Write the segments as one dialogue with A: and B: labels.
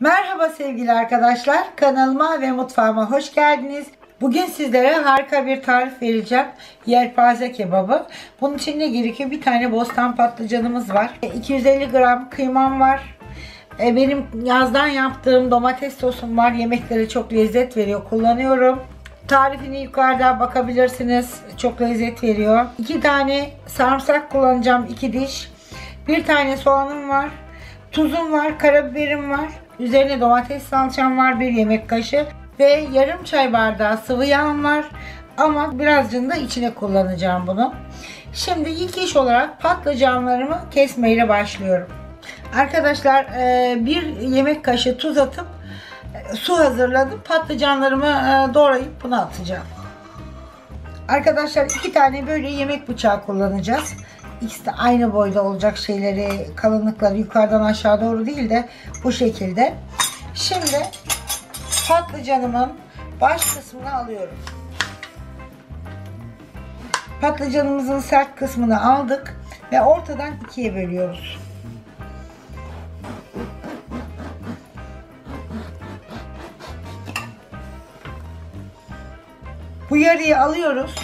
A: Merhaba sevgili arkadaşlar. Kanalıma ve mutfağıma hoş geldiniz. Bugün sizlere harika bir tarif vereceğim. Yelpaze kebabı. Bunun için ne gerekiyor? Bir tane bostan patlıcanımız var. 250 gram kıymam var. E, Benim yazdan yaptığım domates sosum var. Yemeklere çok lezzet veriyor. Kullanıyorum. Tarifini yukarıda bakabilirsiniz. Çok lezzet veriyor. 2 tane sarımsak kullanacağım. 2 diş. Bir tane soğanım var. Tuzum var. Karabiberim var. Üzerine domates salçam var. Bir yemek kaşığı. Ve yarım çay bardağı sıvı yağım var. Ama birazcık da içine kullanacağım bunu. Şimdi ilk iş olarak patlıcanlarımı kesmeyle başlıyorum. Arkadaşlar e, bir yemek kaşığı tuz atıp e, su hazırladım. Patlıcanlarımı e, doğrayıp bunu atacağım. Arkadaşlar iki tane böyle yemek bıçağı kullanacağız. İkisi de aynı boyda olacak şeyleri, kalınlıkları yukarıdan aşağı doğru değil de bu şekilde. Şimdi patlıcanımın baş kısmını alıyorum. Patlıcanımızın sert kısmını aldık ve ortadan ikiye bölüyoruz. Bu yarıyı alıyoruz.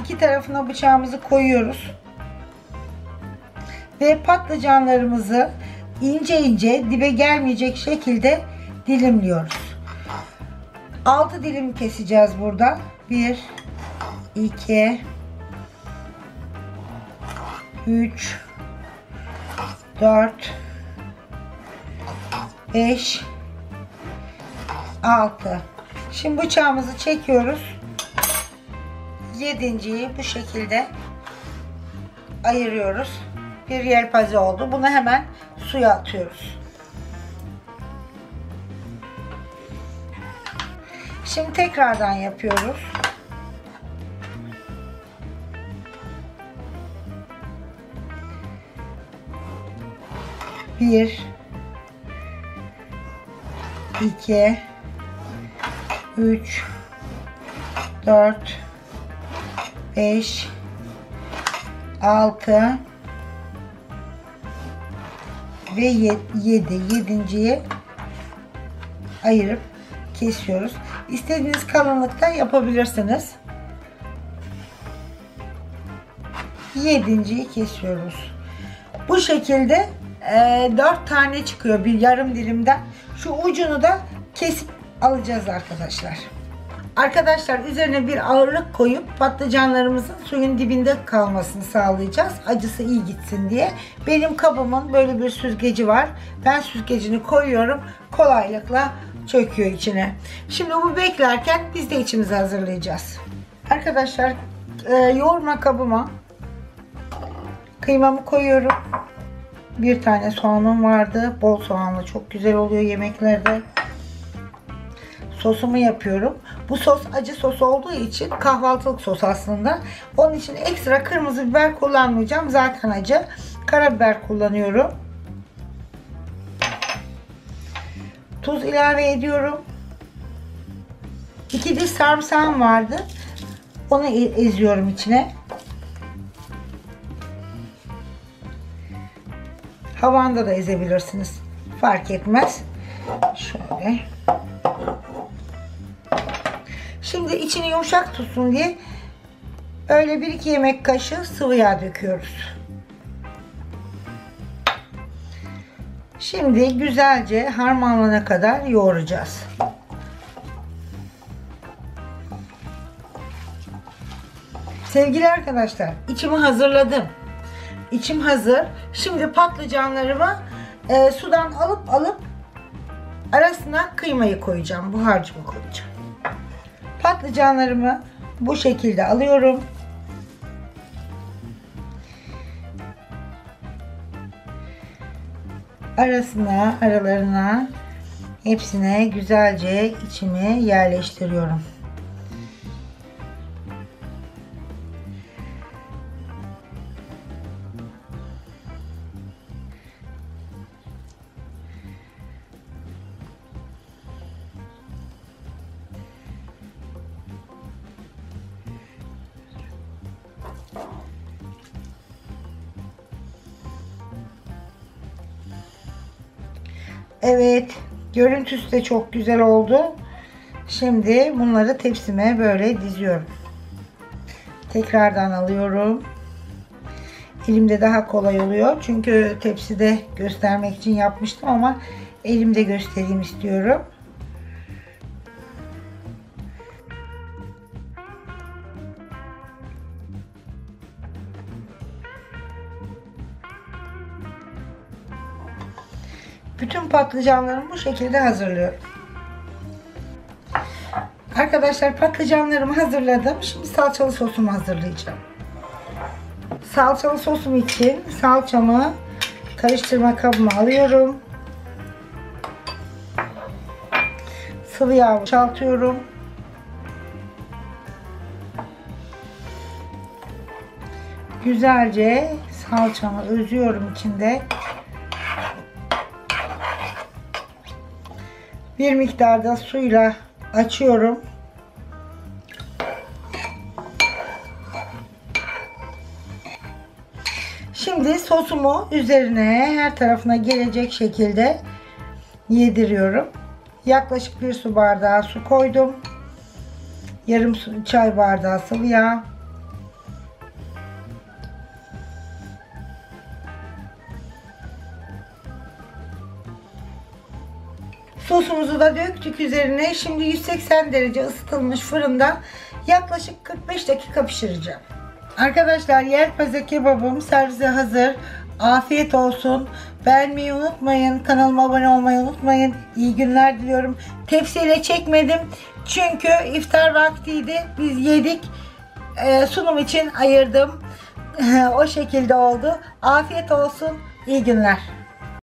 A: İki tarafına bıçağımızı koyuyoruz. Ve patlıcanlarımızı ince ince dibe gelmeyecek şekilde dilimliyoruz. 6 dilim keseceğiz burada. 1 2 3 4 5 6 Şimdi bıçağımızı çekiyoruz. Yedinciyi bu şekilde ayırıyoruz. Bir yelpaze oldu. Bunu hemen suya atıyoruz. Şimdi tekrardan yapıyoruz. Bir, iki, üç, dört, beş, altı ve yedi. Yedinciyi ayırıp kesiyoruz. İstediğiniz kalınlıkta yapabilirsiniz. Yedinciyi kesiyoruz. Bu şekilde e, 4 tane çıkıyor bir yarım dilimden. Şu ucunu da kesip alacağız arkadaşlar. Arkadaşlar üzerine bir ağırlık koyup patlıcanlarımızın suyun dibinde kalmasını sağlayacağız. Acısı iyi gitsin diye. Benim kabımın böyle bir süzgeci var. Ben süzgecini koyuyorum. Kolaylıkla çöküyor içine. Şimdi bu beklerken biz de içimizi hazırlayacağız. Arkadaşlar e, yoğurma kabıma kıymamı koyuyorum. Bir tane soğanım vardı. Bol soğanlı çok güzel oluyor yemeklerde. Sosumu yapıyorum. Bu sos acı sos olduğu için kahvaltılık sos aslında. Onun için ekstra kırmızı biber kullanmayacağım. Zaten acı. Karabiber kullanıyorum. Tuz ilave ediyorum. İki diş sarımsağım vardı. Onu eziyorum içine. Havanda da ezebilirsiniz. Fark etmez. Şöyle. Şimdi içini yumuşak tutsun diye öyle 1-2 yemek kaşığı sıvı yağ döküyoruz. Şimdi güzelce harmanlana kadar yoğuracağız. Sevgili arkadaşlar, içimi hazırladım. İçim hazır. Şimdi patlıcanlarımı e, sudan alıp alıp arasına kıymayı koyacağım. Bu harcımı koyacağım. Patlıcanlarımı bu şekilde alıyorum. Arasına, aralarına hepsine güzelce içimi yerleştiriyorum. Evet. Görüntüsü de çok güzel oldu. Şimdi bunları tepsime böyle diziyorum. Tekrardan alıyorum. Elimde daha kolay oluyor. Çünkü tepside göstermek için yapmıştım ama elimde göstereyim istiyorum. Bütün patlıcanlarımı bu şekilde hazırlıyorum. Arkadaşlar patlıcanlarımı hazırladım. Şimdi salçalı sosumu hazırlayacağım. Salçalı sosum için salçamı karıştırma kabıma alıyorum. Sıvı yağ boşaltıyorum. Güzelce salçamı özüyorum içinde. Bir miktar da suyla açıyorum. Şimdi sosumu üzerine her tarafına gelecek şekilde yediriyorum. Yaklaşık bir su bardağı su koydum. Yarım çay bardağı sıvı yağ. Sosumuzu da döktük üzerine. Şimdi 180 derece ısıtılmış fırında yaklaşık 45 dakika pişireceğim. Arkadaşlar yelpaze kebabım servise hazır. Afiyet olsun. Beğenmeyi unutmayın. Kanalıma abone olmayı unutmayın. İyi günler diliyorum. Tepsiyle çekmedim. Çünkü iftar vaktiydi. Biz yedik. Ee, sunum için ayırdım. o şekilde oldu. Afiyet olsun. İyi günler.